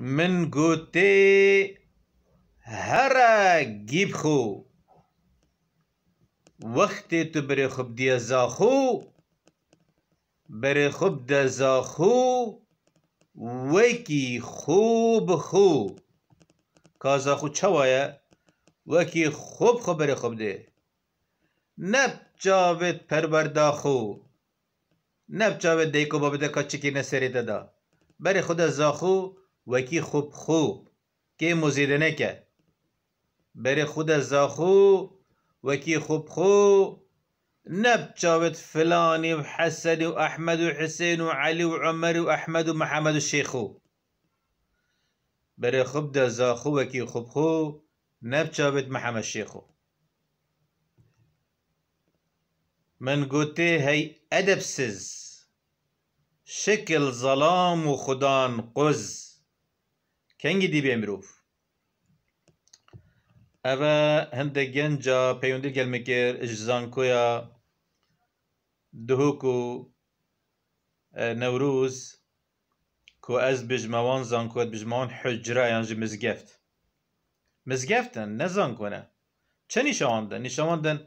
من گوتی هر گیب خو۔ وقتی تو بری خوب دی زاخو بری خوب د زاخو وکی خوب خو۔ کا زاخو چوایه وکی خوب خو بری خوب دی نب جاوید پروردا خو۔ نب جاوید دیکو بابده کا چکی نسری دا بری خود زاخو وکی خوب خوب که مزیده نکه بری خود زاخو وكي خوب خو. نب جاوت فلاني وحسن وأحمد وحسين وعلي وعمر وأحمد ومحمد الشيخو بري خب دا زاخو وكي خوب خو. نب جاوت محمد الشيخو من قوتي هي أدبسز شكل ظلام وخدان قز كنجي دي بيمروف اوه هنده گنجا پیوندی گلمکر اجزانکویا دهوکو نوروز کو از بجموان زانکوت بجموان حجره یعنی مزگفت مزگفتن نه زانکونه چه نشاندن نشاندن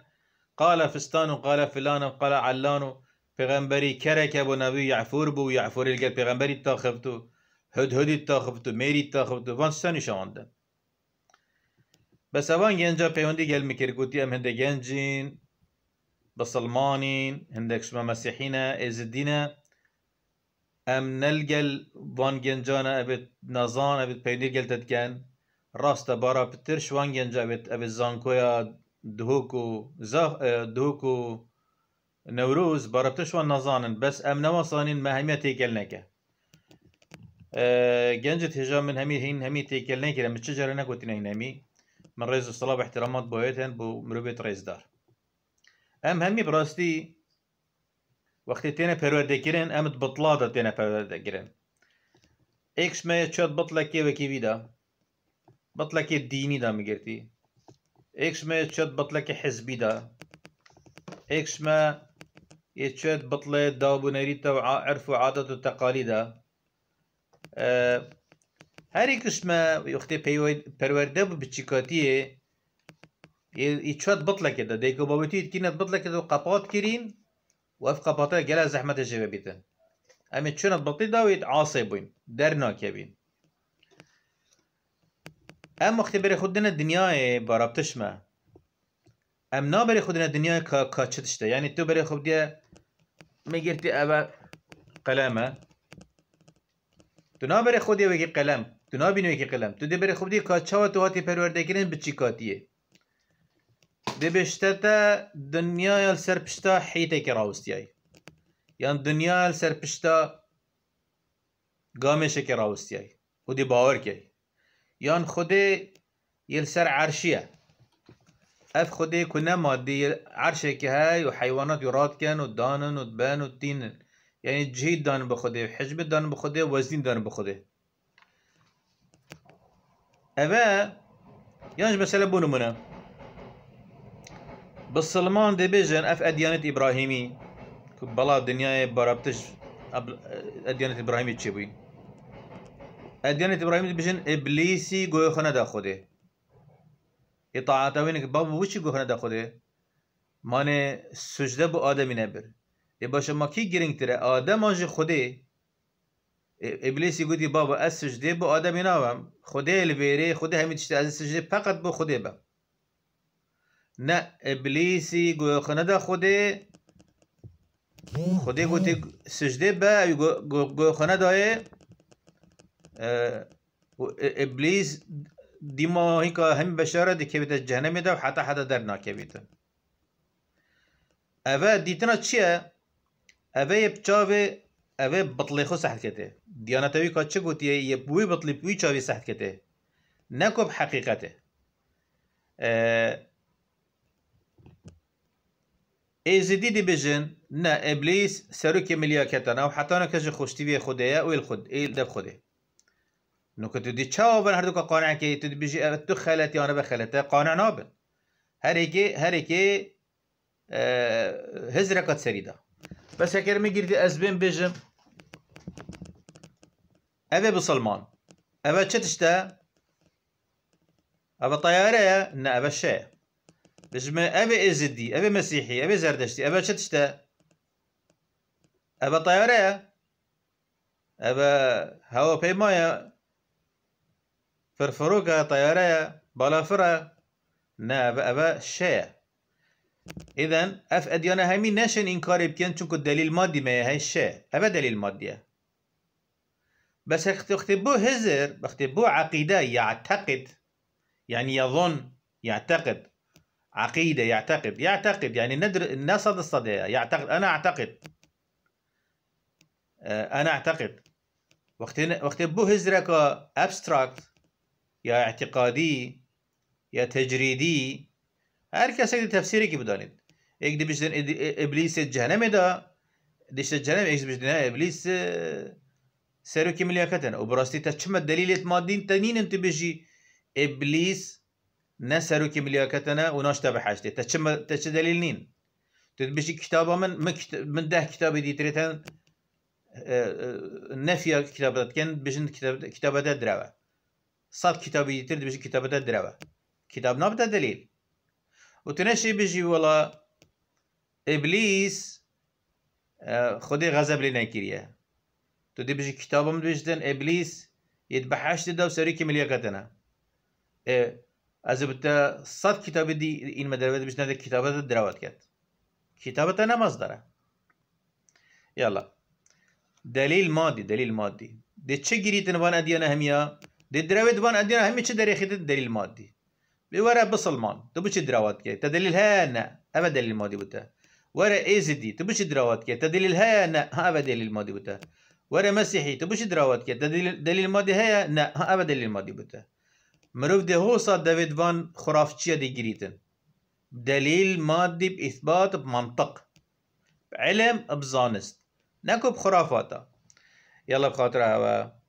قال فستان قال فلان قال علان و پیغمبری کرک ابو نبی یعفور بو یعفور الگل پیغمبری تاخفتو هدهدی تاخفتو میری تاخفتو وان سه نشاندن بس اوان گنجا پیوندی گل میکر گوتی ام هنده گنجین بسلمانین هندك شما مسيحينا ازدينا ام نلقل وان جنجانا ابت نظان ابت گل تدکن راست بارا پتر شوان گنجا ابت ابت زانکویا دهوكو زاخ دهوكو نوروز بارا پتر شوان نظانن بس ام نواصانين ما همية تيكل نكه گنجت هجا من هين همي تيكل نكه لما تشجر نكوتين هين همي. من رئيس الصلاة باحترامات بويتن بو مروبيت رئيس دار. أم همي براستي وقت تينا پرورده کرن إكس ما چاد بطلا كي وكي ويدا بطلا كي ديني دا. مگرتي إكس ما چاد بطلا كي حزبي دا إكس ما هر کشمه وقتی پرورده به بچیکاتیه ای چوت بطلك ده ديكو بابتي كينت بطلك ده قباط كرين وف قباطه جلا زحمة جبه بيتن ام چونت بطي ده ويت عاصبين درنا كبين ام اختبر خودنا دنيا بارابتش ما ام نا بری خودنا دنیا کا کاچتشته یعنی تو بری خودیا میگیرتی اول قلمه تو نا بری خودی وکی قلم تو نابینی که قلم تو دی بری خوب دی کاچا تو هاتی پرورده کرن به چی کاتیه دی بشتتا دنیا سر پشتا حیته که راوستیای یان دنیا سر پشتا گامشه که راوستیای خودی باور که یان خودی یل سر عرشیه اف خودی کنه مادی عرشه که های و حیوانات یراد کن و دانن و دبان و تینن یعنی جهید دان بخوده حجب دان بخوده وزنین دان بخوده. اوه یانج مثلا بو نمونه بالسلمان دي بيجن اف اديانة ابراهيمي بلا دنيا برابتش اديانة ابراهيمي چه بوي اديانة ابراهيمي بيجن ابليسي گوه خونه دا خوده اطاعت وينك بابا وشي گوه خونه دا خوده مانه سجده بو آدمی نبر ای باشه ما کی گرنگ تره آدم آنج خوده ابلیسی گویی بابا از سجده با آدمی ناوم خدا الویره خدا همین تشته از سجده فقط با خدا با نه ابلیسی گوی خنده خدا خدا گوتی سجده با گوی خنده ابلیس دیما هیکا هم بشاره دی که بیتا جهنم دا و حتی حتی در ناکه بیتا اوه دیتنا چیه؟ اوه بچاوه اوه بطلی خو سحت کته دیانتوی که چه گوتیه یه بوی بطلی بوی چاوی سحت کته نکب حقیقته ایزدی دی بجن نه ابلیس سروک ملیا کتنا و حتی نکش خوشتیوی خوده او الخود ایل دب خوده نو که تو دی چاو بن هر دو که قانع که تو دی بجی تو خلطی آنه بخلطه قانع نابن هر ایکی هر ایکی هزرکت سریده بس اگر میگیردی از بین بجم اوه بسلمان أبا تشتا أبا طيارة نا أبا شيء بجمع أبي إزدي أبي مسيحي أبي زردشتي أبا تشتا أبا طيارة؟ أبا هوا بيمايا فرفروكا طيارة؟ بالافرة؟ نا أبا أبا شيء إذا أف أديانا همي نشن إنكاري بكين چونكو دليل مادي ما هي الشيء أبا دليل مادية بس اختبو هزر اختبو عقيدة يعتقد. يعني يظن يعتقد. عقيدة يعتقد. يعتقد يعني ندر الناس هذا الصدى يعتقد. أنا أعتقد. أنا أعتقد. وقت هزرك abstract يا اعتقادي يا تجريدي. یک دی بجدن ابلیس جهنم دا. دیشت جهنم یک بجدن ابلیس سرو کی ملیاکتن و براستی تا چما دلیلت مادین تنین انت بجی ابلیس نه سرو کی ملیاکتنا و ناش تبع چما تا چه دلیل نین؟ تو بجی کتابا من من ده کتاب دیتریتن نفي كتابات كان بجن كتاب كتابات دراوة صاد كتاب يتر بجي كتابات دراوة كتاب نبدا دليل وتنشي بيجي والله ابليس خدي غضب لنا كيريا تو دي بيجي كتاب من بيجدن ابليس يتبحش دا وسري كمليا كتنا إيه از بتا صد كتاب دي إن مدربة بيجدن كتابات دراوات كات كتابات أنا مصدره يلا دليل مادي دليل مادي دي چه گريتن وان اديانا هميا دي دراوت وان اديانا همي چه دري خيت دليل مادي بورا بصلمان. تبو چه دراوات كي؟ تدليل ها نا ابا دليل مادي بتا ورا ايزدي تبو چه دراوات كي؟ تدليل ها نا ها ابا دليل مادي بتا ورا مسيحي. تبو چه دراوات كي؟ تدليل دليل مادي ها نا ابا دليل مادي بتا مروف دي هو صاد دافيد وان خرافچيا دي جريتن دليل مادي بإثبات بمنطق بعلم بزانست نكو بخرافاتا يلا بخاطر هوا.